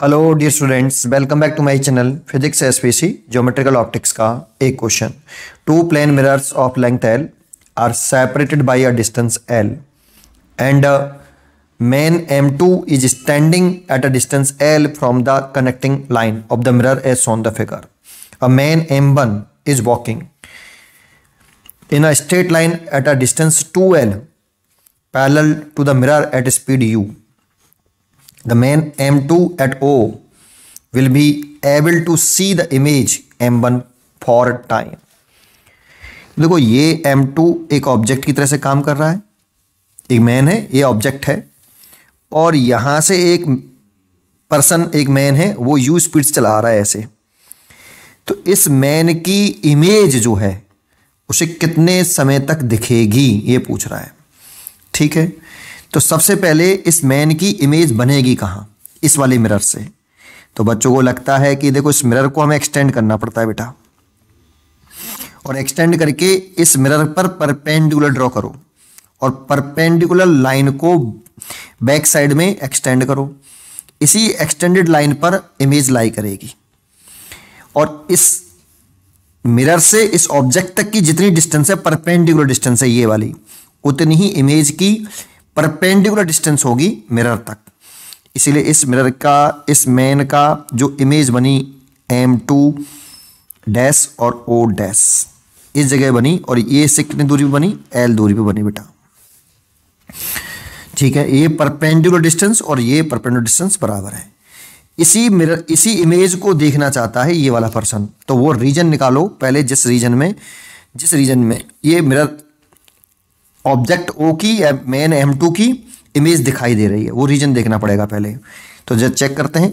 Hello dear students, welcome back to my channel Physics SPC Geometrical Optics ka ek question. Two plane mirrors of length L are separated by a distance L and uh, man M2 is standing at a distance L from the connecting line of the mirror as shown the figure. A man M1 is walking in a straight line at a distance 2L parallel to the mirror at speed U. Man M two at O will be able to see the image M one for time देखो ये M to एक object की तरह से काम कर रहा है एक मैन है ये ऑब्जेक्ट है और यहां से एक पर्सन एक मैन है वो यू स्पीड से चला रहा है ऐसे तो इस मैन की इमेज जो है उसे कितने समय तक दिखेगी ये पूछ रहा है ठीक है तो सबसे पहले इस मैन की इमेज बनेगी कहाँ इस वाले मिरर से तो बच्चों को लगता है कि देखो इस मिरर को हमें एक्सटेंड करना पड़ता है बेटा और एक्सटेंड करके इस मिरर पर परपेंडिकुलर ड्रॉ करो और परपेंडिकुलर लाइन को बैक साइड में एक्सटेंड करो इसी एक्सटेंडेड लाइन पर इमेज लाई करेगी और इस मिरर से इस ऑब्जेक्ट तक की जितनी डिस्टेंस है परपेंडिकुलर डिस्टेंस है ये वाली उतनी ही इमेज की परपेंडिकुलर डिस्टेंस होगी मिरर तक इसीलिए इस मिरर का इस मैन का जो इमेज बनी एम टू डैश और ओ डैश इस जगह बनी और ये से कितनी दूरी पे बनी एल दूरी पे बनी बेटा ठीक है ये परपेंडिकुलर डिस्टेंस और ये परपेंडिकुलर डिस्टेंस बराबर है इसी मिरर इसी इमेज को देखना चाहता है ये वाला पर्सन तो वो रीजन निकालो पहले जिस रीजन में जिस रीजन में ये मिरर ऑब्जेक्ट ओ की या मेन एम टू की इमेज दिखाई दे रही है वो रीजन देखना पड़ेगा पहले तो जब चेक करते हैं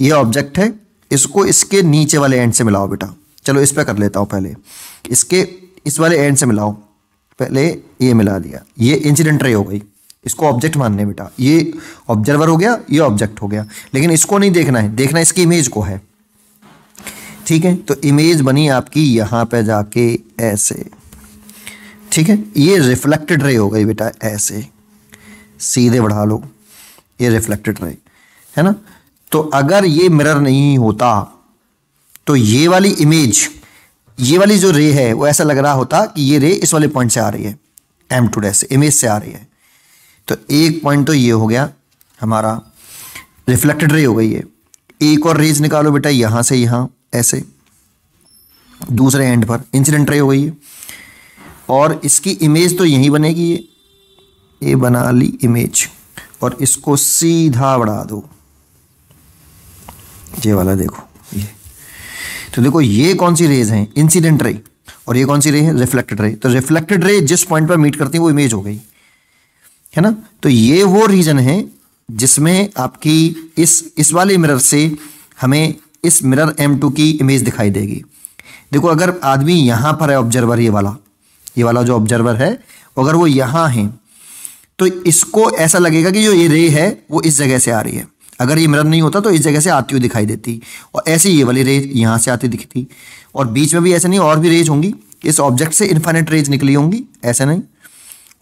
ये ऑब्जेक्ट है इसको इसके नीचे वाले एंड से मिलाओ बेटा चलो इस पर कर लेता हूँ पहले इसके इस वाले एंड से मिलाओ पहले ये मिला दिया ये इंसिडेंट रे हो गई इसको ऑब्जेक्ट मानने बेटा ये ऑब्जर्वर हो गया ये ऑब्जेक्ट हो गया लेकिन इसको नहीं देखना है देखना इसकी इमेज को है ठीक है तो इमेज बनी आपकी यहाँ पे जाके ऐसे ठीक है ये रिफ्लेक्टेड रे हो गई बेटा ऐसे सीधे बढ़ा लो ये रिफ्लेक्टेड रे है ना तो अगर ये मिरर नहीं होता तो ये वाली इमेज ये वाली जो रे है वो ऐसा लग रहा होता कि ये रे इस वाले पॉइंट से आ रही है एम टू डे से इमेज से आ रही है तो एक पॉइंट तो ये हो गया हमारा रिफ्लेक्टेड रे हो गई है एक और रेज निकालो बेटा यहां से यहां ऐसे दूसरे एंड पर इंसिडेंट रे हो गई है और इसकी इमेज तो यहीं बनेगी ये ये बना ली इमेज और इसको सीधा बढ़ा दो ये वाला देखो ये तो देखो ये कौन सी रेज हैं इंसिडेंट रे और ये कौन सी रे है रिफ्लेक्टेड रे तो रिफ्लेक्टेड रे जिस पॉइंट पर मीट करती है वो इमेज हो गई है ना तो ये वो रीजन है जिसमें आपकी इस इस वाले मिरर से हमें इस मिरर M2 की इमेज दिखाई देगी देखो अगर आदमी यहां पर है ऑब्जर्वर ये वाला ये वाला जो ऑब्जर्वर है अगर वो यहाँ है तो इसको ऐसा लगेगा कि जो ये रे है वो इस जगह से आ रही है अगर ये मिरर नहीं होता तो इस जगह से आती हुई दिखाई देती और ऐसी ये वाली रेज यहाँ से आती दिखती और बीच में भी ऐसे नहीं और भी रेज होंगी इस ऑब्जेक्ट से इन्फाइनेट रेज निकली होंगी ऐसे नहीं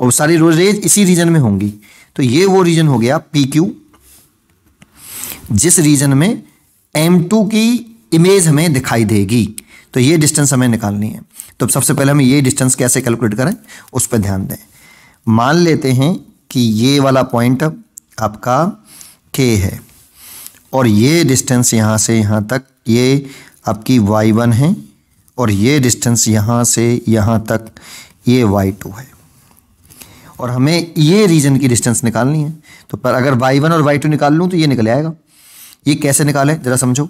और सारी रेज इसी रीजन में होंगी तो ये वो रीजन हो गया पी क्यू जिस रीजन में एम टू की इमेज हमें दिखाई देगी तो ये डिस्टेंस हमें निकालनी है तो सबसे पहले हम ये डिस्टेंस कैसे कैलकुलेट करें उस पर ध्यान दें मान लेते हैं कि ये वाला पॉइंट आपका के है और ये डिस्टेंस यहाँ से यहाँ तक ये आपकी वाई वन है और ये डिस्टेंस यहाँ से यहाँ तक ये वाई टू है और हमें ये रीजन की डिस्टेंस निकालनी है तो पर अगर वाई वन और वाई टू निकाल लूँ तो ये निकल आएगा ये कैसे निकालें ज़रा समझो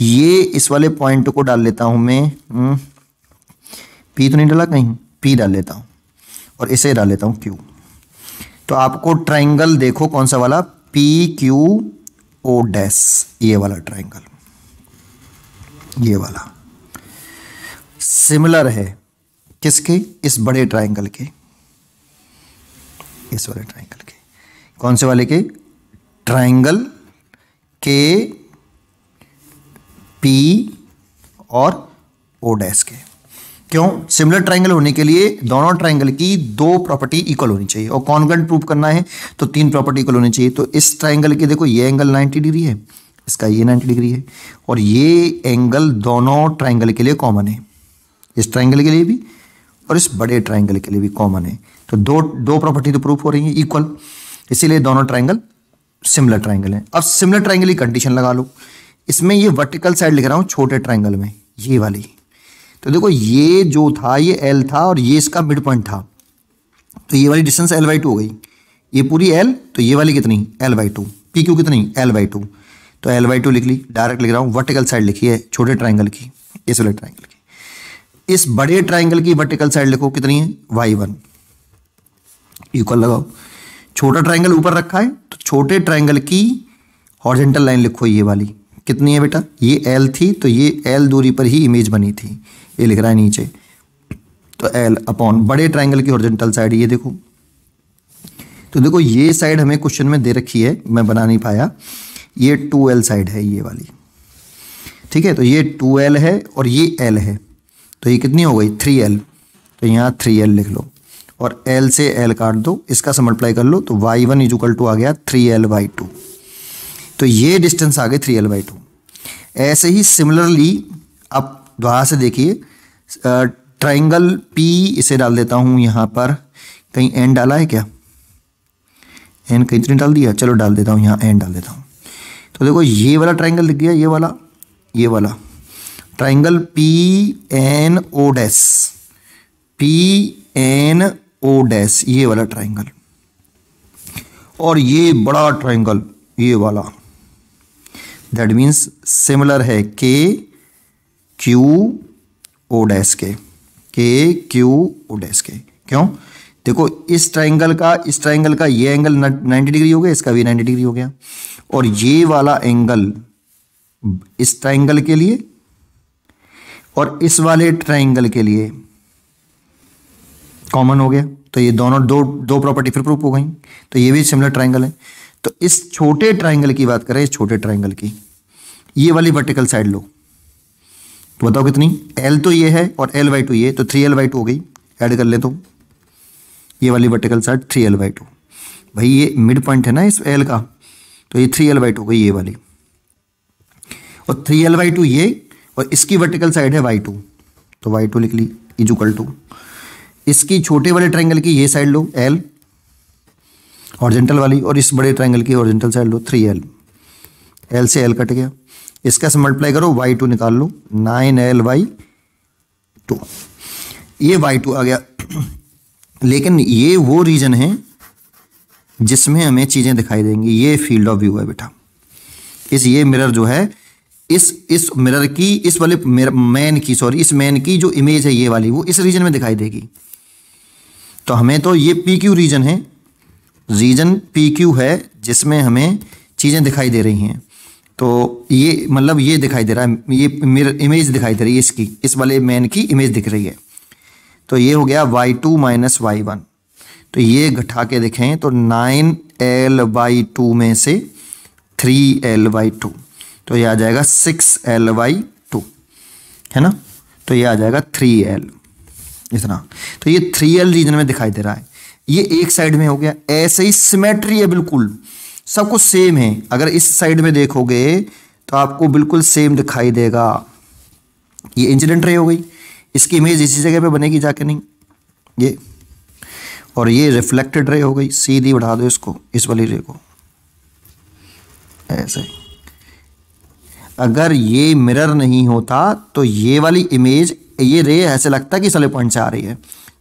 ये इस वाले पॉइंट को डाल लेता हूं मैं पी हम्म, तो नहीं डाला कहीं पी डाल लेता हूं और इसे डाल लेता हूं क्यू तो आपको ट्राइंगल देखो कौन सा वाला पी क्यू ओ डैस ये वाला ट्राइंगल ये वाला सिमिलर है किसके इस बड़े ट्राइंगल के इस वाले ट्राइंगल के कौन से वाले के ट्राइंगल के पी और ओ डैश के क्यों सिमिलर ट्राइंगल होने के लिए दोनों ट्राइंगल की दो प्रॉपर्टी इक्वल होनी चाहिए और कॉन्गन प्रूव करना है तो तीन प्रॉपर्टी इक्वल होनी चाहिए तो इस ट्राइंगल की देखो ये एंगल 90 डिग्री है इसका ये 90 डिग्री है और ये एंगल दोनों ट्राइंगल के लिए कॉमन है इस ट्राइंगल के लिए भी और इस बड़े ट्राइंगल के लिए भी कॉमन है तो दो दो प्रॉपर्टी तो प्रूफ हो रही है इक्वल इसीलिए दोनों ट्राइंगल सिमिलर ट्राइंगल है अब सिमिलर ट्राइंगल की कंडीशन लगा लो इसमें ये वर्टिकल साइड लिख रहा हूँ छोटे ट्राइंगल में ये वाली तो देखो ये जो था ये एल था और ये इसका मिड पॉइंट था तो ये वाली डिस्टेंस एल बाई टू हो गई ये पूरी एल तो ये वाली कितनी L by two P Q कितनी एल बाई टू तो एल बाई टू लिख ली डायरेक्ट लिख रहा हूँ वर्टिकल साइड लिखी है छोटे ट्राइंगल की इस वाले ट्राइंगल की इस बड़े ट्राइंगल की वर्टिकल साइड लिखो कितनी है वाई वन इक्वल लगाओ छोटा ट्राइंगल ऊपर रखा है तो छोटे ट्राइंगल की हॉर्जेंटल लाइन लिखो ये वाली कितनी है बेटा ये एल थी तो ये एल दूरी पर ही इमेज बनी थी ये लिख रहा है नीचे तो एल अपॉन बड़े ट्राइंगल की ओरिजेंटल साइड ये देखो तो देखो ये साइड हमें क्वेश्चन में दे रखी है मैं बना नहीं पाया ये टू एल साइड है ये वाली ठीक है तो ये टू एल है और ये एल है तो ये कितनी हो गई थ्री एल तो यहाँ थ्री एल लिख लो और एल से एल काट दो इसका समल्टीप्लाई कर लो तो वाई वन इजुकल टू आ गया थ्री एल वाई टू तो ये डिस्टेंस आ गई थ्री एल बाई टू ऐसे ही सिमिलरली आप दोबारा से देखिए ट्राइंगल पी इसे डाल देता हूँ यहाँ पर कहीं एन डाला है क्या एन कहीं तो डाल दिया चलो डाल देता हूँ यहाँ एन डाल देता हूँ तो देखो ये वाला ट्राइंगल दिख गया ये वाला ये वाला triangle P N O dash P N O dash ये वाला ट्राइंगल और ये बड़ा ट्राइंगल ये वाला दैट मीन्स सिमिलर है के क्यू ओ डैश के के क्यू ओ डैश के क्यों देखो इस ट्राइंगल का इस ट्राइंगल का ये एंगल 90 डिग्री हो गया इसका भी 90 डिग्री हो गया और ये वाला एंगल इस ट्राइंगल के लिए और इस वाले ट्राइंगल के लिए कॉमन हो गया तो ये दोनों दो दो प्रॉपर्टी फिर प्रूफ हो गई तो ये भी सिमिलर ट्राइंगल है तो इस छोटे ट्राइंगल की बात करें इस छोटे ट्राइंगल की ये वाली वर्टिकल साइड लो तो बताओ कितनी एल तो ये है और एल वाई टू ये तो थ्री एल वाई टू हो गई ऐड कर ले तो ये वाली vertical side three L Y two भाई ये मिड पॉइंट है ना इस एल का तो ये थ्री एल वाई टू हो गई ये वाली और थ्री एल वाई टू ये और इसकी वर्टिकल साइड है वाई टू तो वाई टू लिख ली इजुकल टू इसकी छोटे वाले ट्राइंगल की ये साइड लो एल ऑरिजेंटल वाली और इस बड़े ट्राइंगल की ऑरिजेंटल साइड लो थ्री एल एल से एल कट गया इसका से मल्टीप्लाई करो वाई टू निकाल लो नाइन एल वाई टू ये वाई टू आ गया लेकिन ये वो रीजन है जिसमें हमें चीज़ें दिखाई देंगी ये फील्ड ऑफ व्यू है बेटा इस ये मिरर जो है इस इस मिरर की इस वाले मैन की सॉरी इस मैन की जो इमेज है ये वाली वो इस रीजन में दिखाई देगी तो हमें तो ये पी क्यू रीजन है रीजन पी क्यू है जिसमें हमें चीज़ें दिखाई दे रही हैं तो ये मतलब ये दिखाई दे रहा है ये मेरे इमेज दिखाई दे रही है इसकी इस वाले मैन की इमेज दिख रही है तो ये हो गया Y two minus Y one तो ये घटा के देखें तो नाइन एल वाई टू में से थ्री एल वाई टू तो ये आ जाएगा सिक्स एल वाई टू है ना तो ये आ जाएगा थ्री एल इतना तो ये थ्री एल रीजन में दिखाई दे रहा है ये एक साइड में हो गया ऐसे ही सिमेट्री है बिल्कुल सब कुछ सेम है अगर इस साइड में देखोगे तो आपको बिल्कुल सेम दिखाई देगा ये इंसिडेंट रे हो गई इसकी इमेज इसी जगह पे बनेगी जाके नहीं ये और ये रिफ्लेक्टेड रे हो गई सीधी बढ़ा दो इसको इस वाली रे को ऐसे अगर ये मिरर नहीं होता तो ये वाली इमेज ये रे ऐसे लगता कि साले पॉइंट से आ रही है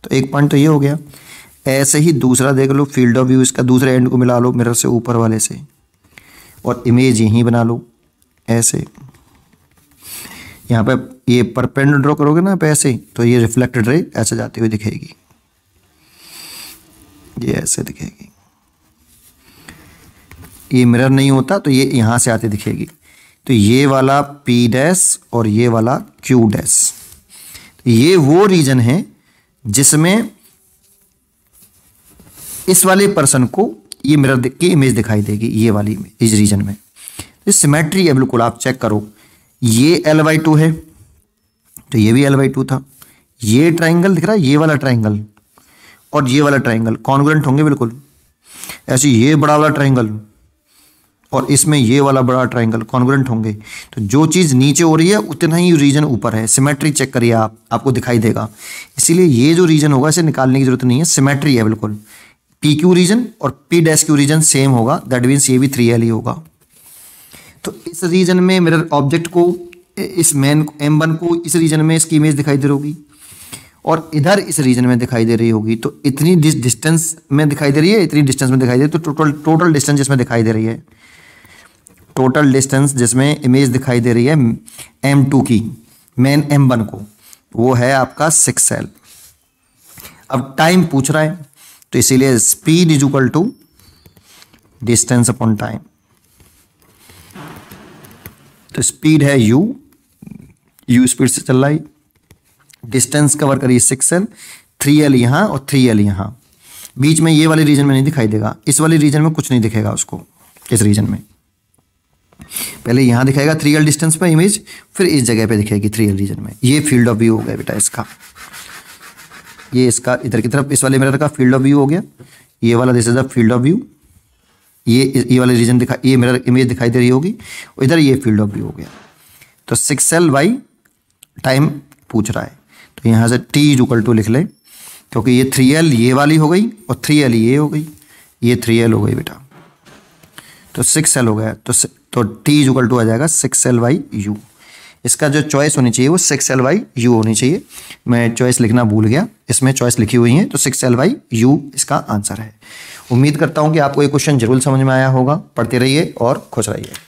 तो एक पॉइंट तो ये हो गया ऐसे ही दूसरा देख लो फील्ड ऑफ व्यू इसका दूसरे एंड को मिला लो मिरर से ऊपर वाले से और इमेज यहीं बना लो ऐसे यहाँ पे ये परपेंड ड्रॉ करोगे ना ऐसे तो ये रिफ्लेक्टेड रे ऐसे जाती हुई दिखेगी ये ऐसे दिखेगी ये मिरर नहीं होता तो ये यहाँ से आती दिखेगी तो ये वाला पी डैस और ये वाला क्यू डैस ये वो रीजन है जिसमें इस वाले पर्सन को ये मिरर की इमेज दिखाई देगी ये वाली में, इस रीजन में तो सिमेट्री है बिल्कुल आप चेक करो ये एल वाई टू है तो ये भी एल वाई टू था ये ट्राइंगल दिख रहा है ये वाला ट्राइंगल और ये वाला ट्राइंगल कॉन्ग्रेंट होंगे बिल्कुल ऐसे ये बड़ा वाला ट्राइंगल और इसमें ये वाला बड़ा ट्राइंगल कॉन्ग्रेंट होंगे तो जो चीज़ नीचे हो रही है उतना ही रीजन ऊपर है सिमेट्री चेक करिए आप आपको दिखाई देगा इसीलिए ये जो रीजन होगा इसे निकालने की जरूरत नहीं है सिमेट्री है बिल्कुल पी क्यू रीजन और P dash Q region same होगा दैट मीन्स ये भी थ्री एल ही होगा तो इस रीजन में मिरर ऑब्जेक्ट को इस मैन एम वन को इस रीजन में इसकी इमेज दिखाई दे रही होगी और इधर इस रीजन में दिखाई दे रही होगी तो इतनी डिस्टेंस में दिखाई दे रही है इतनी डिस्टेंस में दिखाई दे रही है तो टोटल टोटल डिस्टेंस जिसमें दिखाई दे रही है टोटल डिस्टेंस जिसमें इमेज दिखाई दे रही है एम टू की मैन एम वन को वो है आपका सिक्स एल अब टाइम पूछ रहा है तो इसीलिए speed is equal to distance upon time तो स्पीड है यू यू स्पीड से चल रहा है डिस्टेंस कवर करिए सिक्स एल थ्री एल यहां और थ्री एल यहां बीच में ये वाले रीजन में नहीं दिखाई देगा इस वाले रीजन में कुछ नहीं दिखेगा उसको इस रीजन में पहले यहां दिखाएगा थ्री एल डिस्टेंस पर इमेज फिर इस जगह पे दिखेगी थ्री एल रीजन में ये फील्ड ऑफ व्यू हो गया बेटा इसका ये इसका इधर की तरफ इस वाले मेरा का फील्ड ऑफ व्यू हो गया ये वाला this is the field of view ये ये वाले रीजन दिखा ये मेरा इमेज दिखाई दे रही होगी इधर ये फील्ड ऑफ व्यू हो गया तो सिक्स सेल वाई टाइम पूछ रहा है तो यहाँ से टी इज इक्वल टू लिख लें क्योंकि ये थ्री एल ये वाली हो गई और थ्री एल ये हो गई ये थ्री एल हो गई बेटा तो सिक्स एल हो गया तो तो टी इज इक्वल टू आ जाएगा सिक्स एल वाई यू इसका जो चॉइस होनी चाहिए वो सिक्स एल वाई यू होनी चाहिए मैं चॉइस लिखना भूल गया इसमें चॉइस लिखी हुई है तो सिक्स एल वाई यू इसका आंसर है उम्मीद करता हूँ कि आपको ये क्वेश्चन जरूर समझ में आया होगा पढ़ते रहिए और खुश रहिए